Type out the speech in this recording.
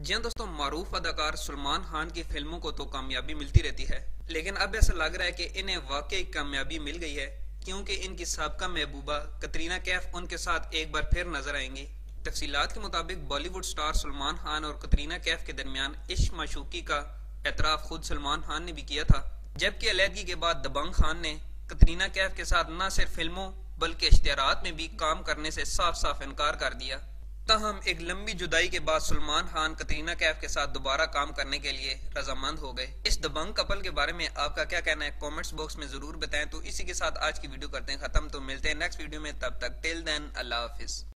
जी हाँ दोस्तों मारूफ अदाकार सलमान खान की फ़िल्मों को तो कामयाबी मिलती रहती है, लेकिन अब ऐसा लग रहा है कि इन्हें वाकई कामयाबी मिल गई है, क्योंकि इनकी सबका महबूबा, कतरीना कैफ उनके साथ एक बार फिर नज़र आएँगी। तफसीलात के मुताबिक बॉलीवुड स्टार सलमान खान और कतरीना कैफ के दरमियान इश्क माशूकी का एतराफ खुद सलमान खान ने भी किया था, जबकि अलहदगी के बाद दबंग खान ने कतरीना कैफ के साथ न सिर्फ़ फ़िल्मों, बल्कि इश्तेहारात में भी काम करने से साफ़ साफ़ इनकार कर दिया। तहम एक लंबी जुदाई के बाद सलमान खान कतरीना कैफ के साथ दोबारा काम करने के लिए रजामंद हो गए। इस दबंग कपल के बारे में आपका क्या कहना है? कमेंट्स बॉक्स में ज़रूर बताएँ। तो इसी के साथ आज की वीडियो करते हैं खत्म। तो मिलते हैं नेक्स्ट वीडियो में। तब तक टिल देन, अल्लाह हाफिज।